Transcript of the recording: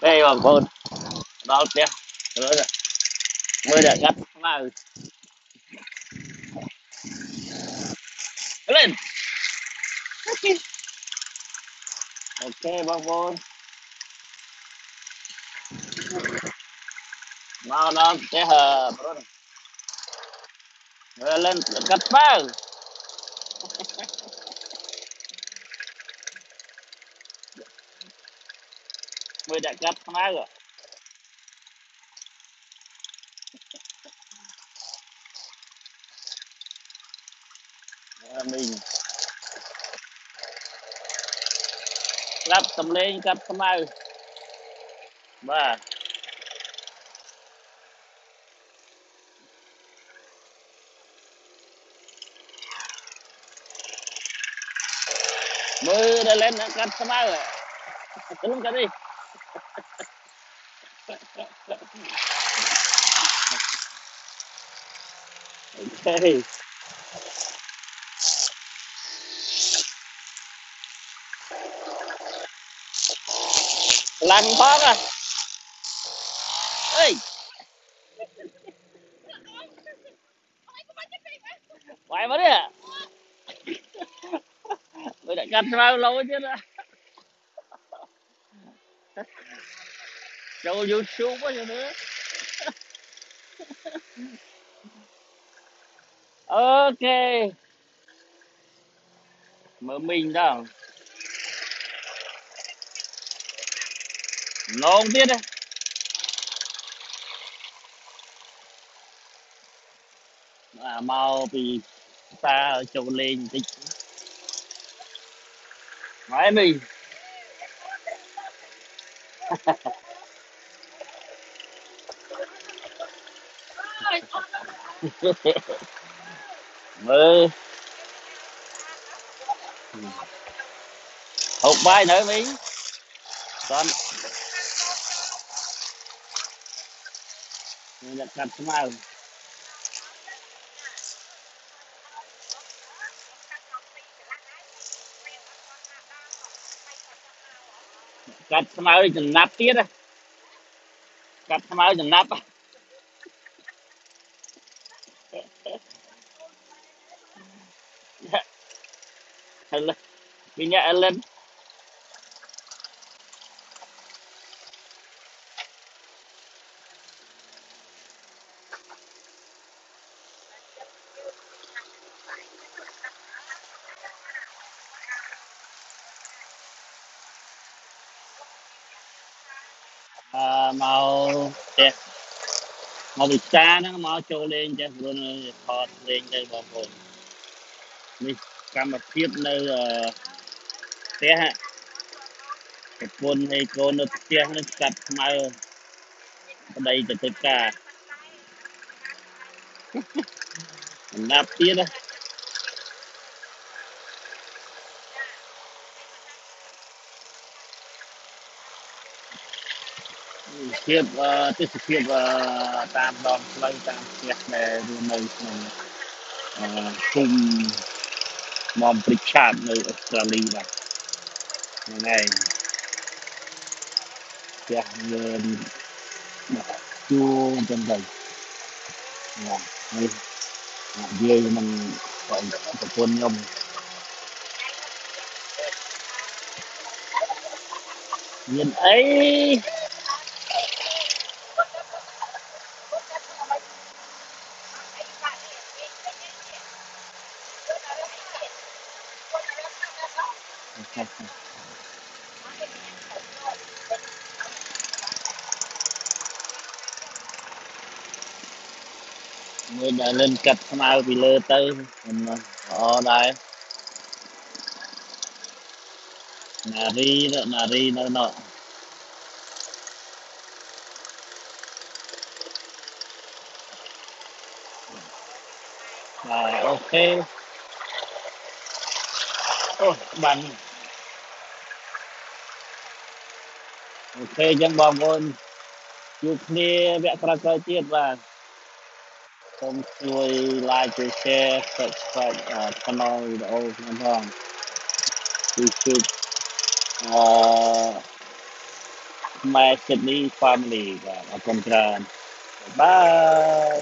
đây bằng con đó nha mới đã gắt. Vào lên. Ok bằng con mau nó sẽ hờ lên gắt vào mới đặt gấp tầm lên gấp tầm ao ba. Mưa đã lên gấp tầm ao rồi tụi cái đi. Okay. Lăn bóp à. Ê. Quay mất đi à. Tôi đã cắt vào lâu chứ đó. Đâu xuống quá vậy nữa. ok. Mở mình ra. Nó không biết đấy. À mau vì ta trộn lên tích nói mình. mới. Hộp bay nữa mi con nhặt chặt xuống ao cắt sao chừng nắp tiết á. Cắt sao chừng nắp á. Helen đi nhà Ellen à, màu đẹp. Màu bị xa nó mau trôi lên cho vừa thọt lên cho bọn mình កម្មភាពនៅផ្ទះប្រពន្ធហើយកូននៅផ្ទះនឹងស្កាត់ខ្មៅប្តីទៅធ្វើការសម្រាប់ទៀតណាភាពទេសភាពតាមដងផ្លូវតាមផ្ទះដែលរស់នៅក្នុងភូមិ មុំព្រិចឆាតនៅអូស្ត្រាលីបាទហ្នឹងហើយផ្ទះយើងជួចឹងទៅណានេះនិយាយនឹងប្រពន្ធខ្ញុំមានអី mới đã lên cặp không ao bị lơ tới mình ở đây. Nà ri đó, nà ri đó, nọ. Rồi, ok. អូខេអូបានអូខេអញ្ចឹងបងប្អូនជួបគ្នាវគ្គក្រោយៗទៀតបាទសូមជួយ like ជួយ share subscribe អឺ channel វីដេអូខ្ញុំផង YouTube អឺខ្មែរ Sydney Family បាទអរគុណច្រើនបាយ